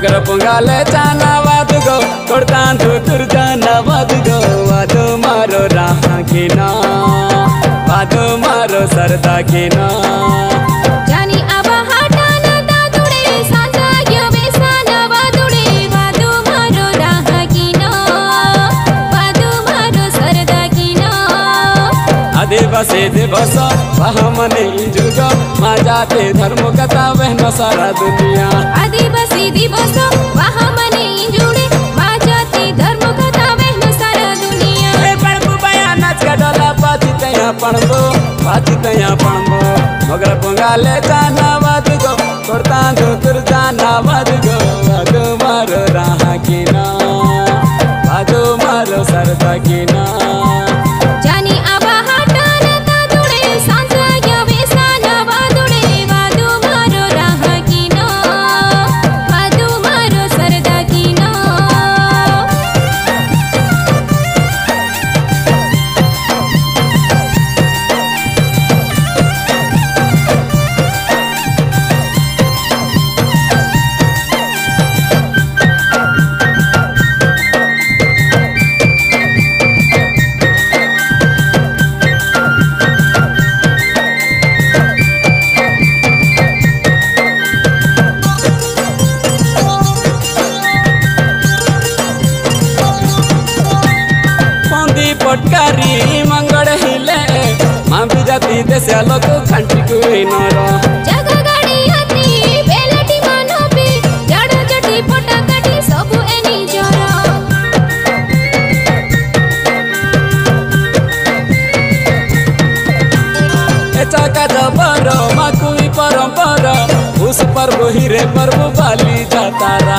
मगर पुंगाले जाना वाद गो धुतुर तो जानावा दुगो वादो मारो राह मारो राहा कीना ना वाद मारो सरदा कीना ना से दिवस बहमने जुगो। धर्म कथा बहन सारा दुनिया। आदिवासी मगर गो जाना वादगो तुर जाना मत वादो ही मंगड़ हिले। माँ खंटी हती बेलटी मानो जड़ जटी सब एनी जरो एचा का माँ परंपरा उस पर्व हीरे पर्व बाली जातारा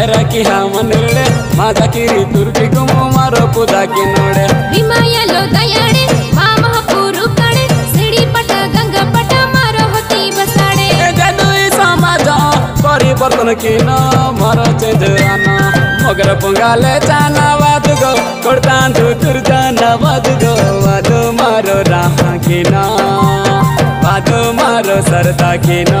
ಮೆರಕಿ ಹಾಮನೆಲ್ಲೆ ಮಾದಕಿರಿ ತುರ್ಬಿ ಗುಮ್ಮು ಮಾರೋ ಪುದಾಕಿ ನೋಡೆ ಹಿಮಾಯಲು ದಯಾಡೆ ಮಾಮ ಪೂರು ಕಡೆ ಸಿಡಿ ಪಟ ಗಂಗ ಪಟ ಮಾರೋ ಹೊತ್ತಿ ಬಸಾಡೆ ಜದುಯಿ ಸಮಾಜ ಪರಿವರ್ತನ ಕಿನ ಮಾರೋ ಚಂದ್ರನ ಮಗರ ಪೊಂಗಾಲೆ ಚಾನವಾದುಗೋ ಕೊಡ್ತಾಂದು ತುರ್ಜಾನವಾದುಗೋ ಅದು ಮಾರೋ ರಾಹ ಕಿನ ಅದು ಮಾರೋ ಸರದಾ ಕಿನಾ